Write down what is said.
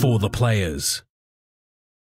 for the players.